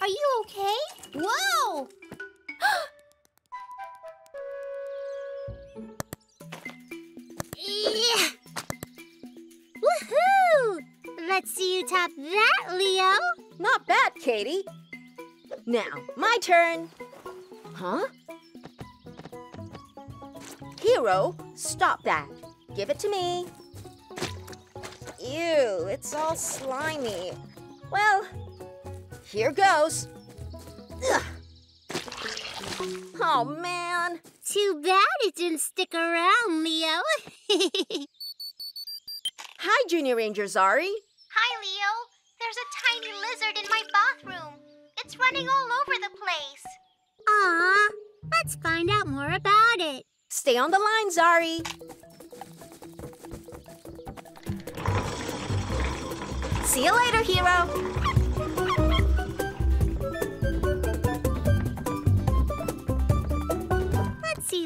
Are you okay? Whoa! yeah. Woohoo! Let's see you top that, Leo. Not bad, Katie. Now, my turn. Huh? Hero, stop that. Give it to me. Ew, it's all slimy. Well, here goes. Ugh. Oh, man. Too bad it didn't stick around, Leo. Hi, Junior Ranger Zari. Hi, Leo. There's a tiny lizard in my bathroom. It's running all over the place. Aw, let's find out more about it. Stay on the line, Zari. See you later, Hero.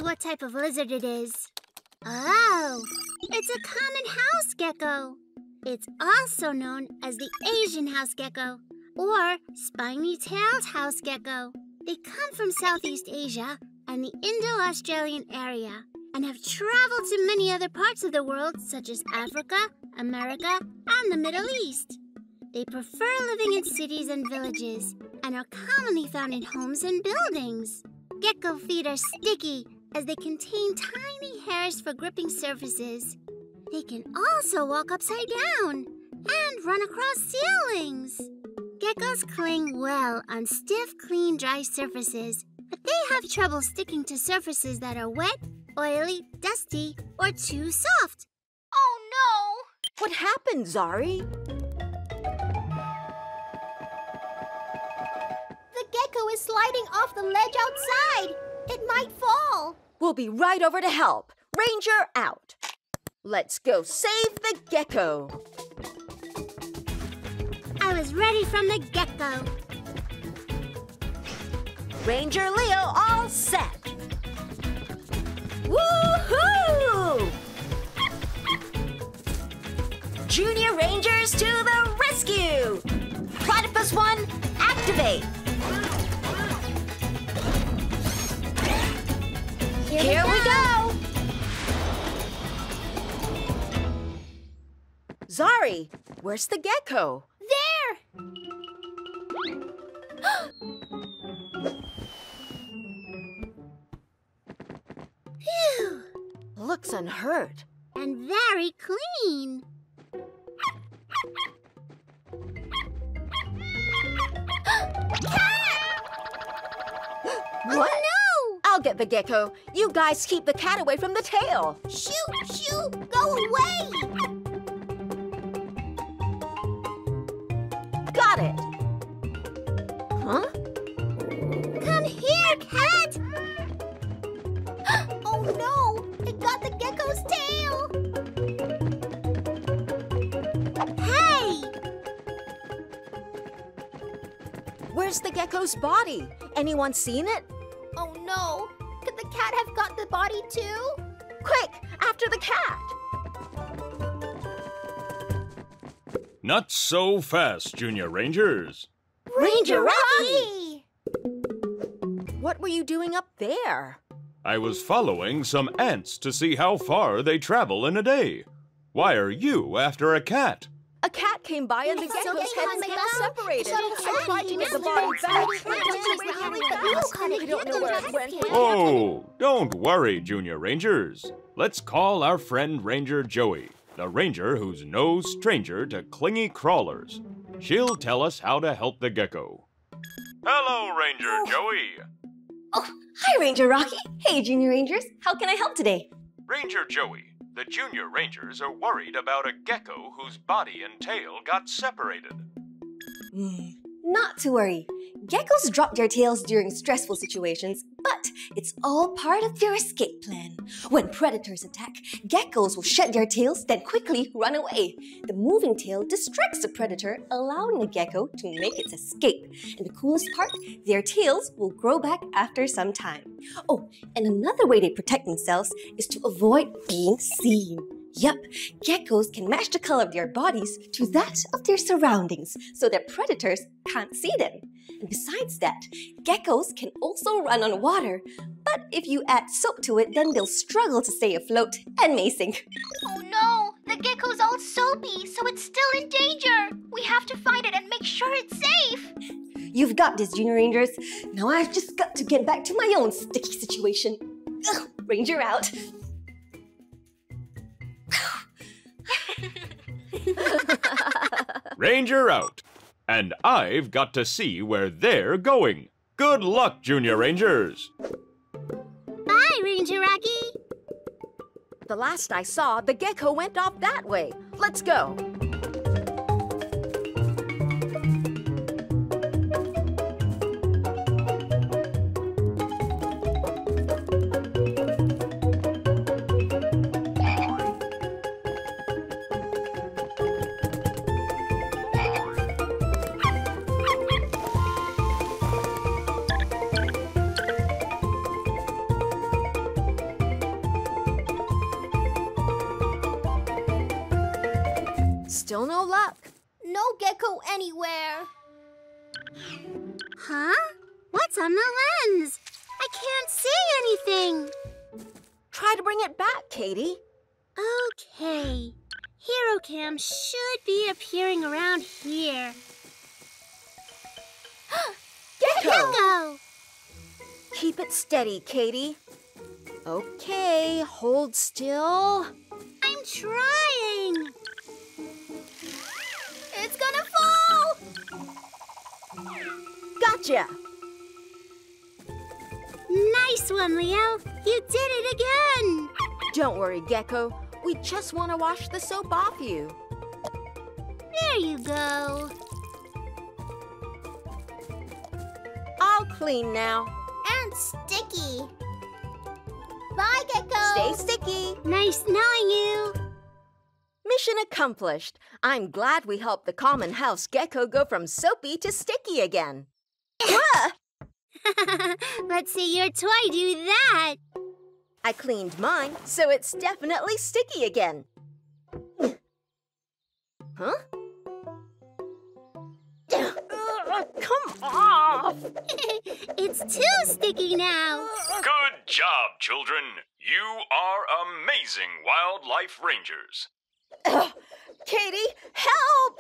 What type of lizard it is. Oh, it's a common house gecko. It's also known as the Asian house gecko or spiny-tailed house gecko. They come from Southeast Asia and the Indo-Australian area and have traveled to many other parts of the world such as Africa, America, and the Middle East. They prefer living in cities and villages and are commonly found in homes and buildings. Gecko feet are sticky as they contain tiny hairs for gripping surfaces. They can also walk upside down and run across ceilings. Geckos cling well on stiff, clean, dry surfaces, but they have trouble sticking to surfaces that are wet, oily, dusty, or too soft. Oh no! What happened, Zari? The gecko is sliding off the ledge outside. It might fall. We'll be right over to help. Ranger out. Let's go save the gecko. I was ready from the get-go. Ranger Leo all set. Woohoo! Junior Rangers to the rescue! Platypus 1, activate! Here, we go! Zari, where's the gecko? There! Phew! Looks unhurt. And very clean. Get the gecko. You guys keep the cat away from the tail. Shoot! Shoot! Go away! Got it. Huh? Come here, cat! Oh no! It got the gecko's tail! Hey! Where's the gecko's body? Anyone seen it? Oh no! Could the cat have got the body too? Quick, after the cat. Not so fast, Junior Rangers. Ranger Rocky! What were you doing up there? I was following some ants to see how far they travel in a day. Why are you after a cat? A cat came by and the gecko's okay, head Mama. got separated. I tried to get the body back. but it just went really fast. I don't know where it went. Oh, don't worry, Junior Rangers. Let's call our friend Ranger Joey, the ranger who's no stranger to clingy crawlers. She'll tell us how to help the gecko. Hello, Ranger oh. Joey. Oh, hi, Ranger Rocky. Hey, Junior Rangers. How can I help today? Ranger Joey, the Junior Rangers are worried about a gecko whose body and tail got separated. Hmm, not to worry. Geckos drop their tails during stressful situations, it's all part of their escape plan. When predators attack, geckos will shed their tails, then quickly run away. The moving tail distracts the predator, allowing the gecko to make its escape. And the coolest part, their tails will grow back after some time. Oh, and another way they protect themselves is to avoid being seen. Yup, geckos can match the color of their bodies to that of their surroundings so that predators can't see them. And besides that, geckos can also run on water. But if you add soap to it, then they'll struggle to stay afloat and may sink. Oh no! The gecko's all soapy, so it's still in danger. We have to find it and make sure it's safe. You've got this, Junior Rangers. Now I've just got to get back to my own sticky situation. Ugh, Ranger out. Ranger out. And I've got to see where they're going. Good luck, Junior Rangers. Bye, Ranger Rocky. The last I saw, the gecko went off that way. Let's go. Still no luck. No gecko anywhere. Huh? What's on the lens? I can't see anything. Try to bring it back, Katie. Okay. HeroCam should be appearing around here. Gecko! Gecko! Keep it steady, Katie. Okay, hold still. I'm trying. Gotcha! Nice one, Leo. You did it again. Don't worry, Gecko. We just want to wash the soap off you. There you go. All clean now. And sticky. Bye, gecko. Stay sticky. Nice knowing you. Mission accomplished. I'm glad we helped the common house gecko go from soapy to sticky again. Let's see your toy do that. I cleaned mine, so it's definitely sticky again. Huh? Come off! it's too sticky now. Good job, children. You are amazing wildlife rangers. Ugh, Katie, help!